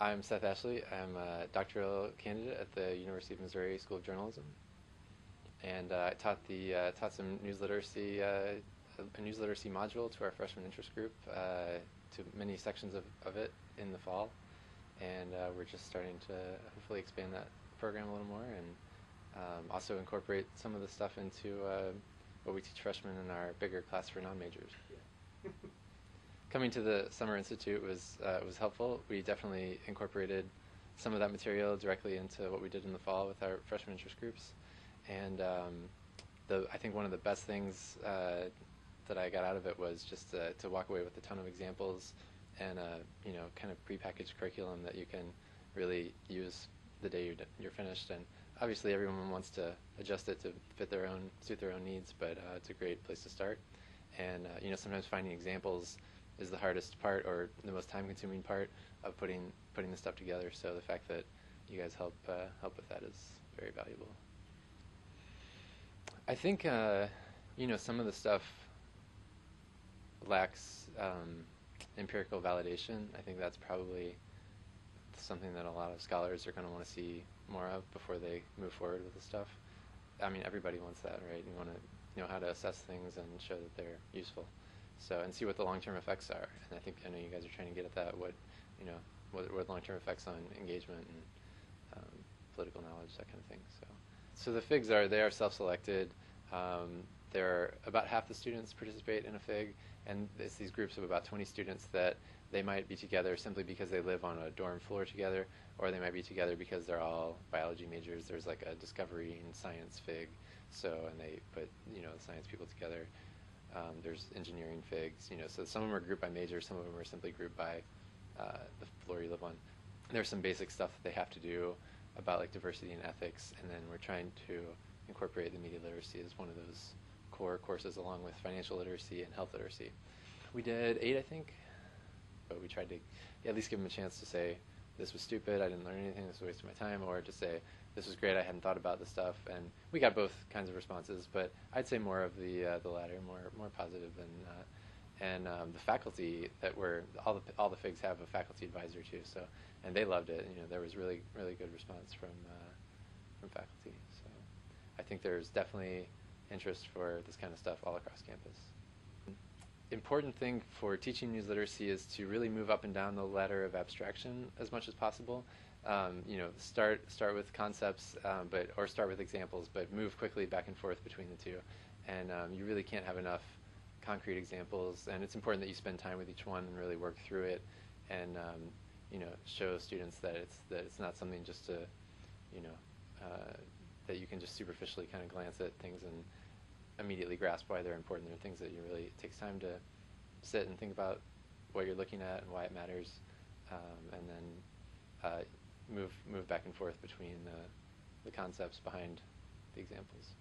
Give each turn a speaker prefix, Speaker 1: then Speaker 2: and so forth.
Speaker 1: I'm Seth Ashley. I'm a doctoral candidate at the University of Missouri School of Journalism, and uh, I taught the uh, taught some news literacy uh, a news literacy module to our freshman interest group uh, to many sections of, of it in the fall, and uh, we're just starting to hopefully expand that program a little more and um, also incorporate some of the stuff into uh, what we teach freshmen in our bigger class for non-majors. Coming to the Summer Institute was uh, was helpful. We definitely incorporated some of that material directly into what we did in the fall with our freshman interest groups, and um, the I think one of the best things uh, that I got out of it was just uh, to walk away with a ton of examples and a you know kind of prepackaged curriculum that you can really use the day you're, you're finished. And obviously, everyone wants to adjust it to fit their own suit their own needs, but uh, it's a great place to start. And uh, you know, sometimes finding examples is the hardest part or the most time-consuming part of putting putting the stuff together. So the fact that you guys help uh, help with that is very valuable. I think uh, you know some of the stuff lacks um, empirical validation. I think that's probably something that a lot of scholars are going to want to see more of before they move forward with the stuff. I mean, everybody wants that, right? You want to know how to assess things and show that they're useful. So and see what the long-term effects are. And I think I know you guys are trying to get at that. What you know, what, what long-term effects on engagement and um, political knowledge, that kind of thing. So, so the FIGs are they are self-selected. Um, there are about half the students participate in a FIG, and it's these groups of about 20 students that they might be together simply because they live on a dorm floor together, or they might be together because they're all biology majors. There's like a discovery and science FIG, so and they put you know the science people together. Um, there's engineering FIGs, you know, so some of them are grouped by major, some of them are simply grouped by uh, the floor you live on. There's some basic stuff that they have to do about like diversity and ethics, and then we're trying to incorporate the media literacy as one of those core courses along with financial literacy and health literacy. We did eight, I think, but we tried to at least give them a chance to say, this was stupid, I didn't learn anything, this was a waste of my time, or to say, this was great. I hadn't thought about this stuff, and we got both kinds of responses. But I'd say more of the uh, the latter, more more positive than. Uh, and um, the faculty that were all the all the FIGs have a faculty advisor too. So and they loved it. You know, there was really really good response from uh, from faculty. So I think there's definitely interest for this kind of stuff all across campus important thing for teaching news literacy is to really move up and down the ladder of abstraction as much as possible um, you know, start start with concepts, um, but or start with examples, but move quickly back and forth between the two. And um, you really can't have enough concrete examples, and it's important that you spend time with each one and really work through it, and um, you know, show students that it's that it's not something just to, you know, uh, that you can just superficially kind of glance at things and immediately grasp why they're important. They're things that you really it takes time to sit and think about what you're looking at and why it matters, um, and then. Uh, move move back and forth between the, the concepts behind the examples.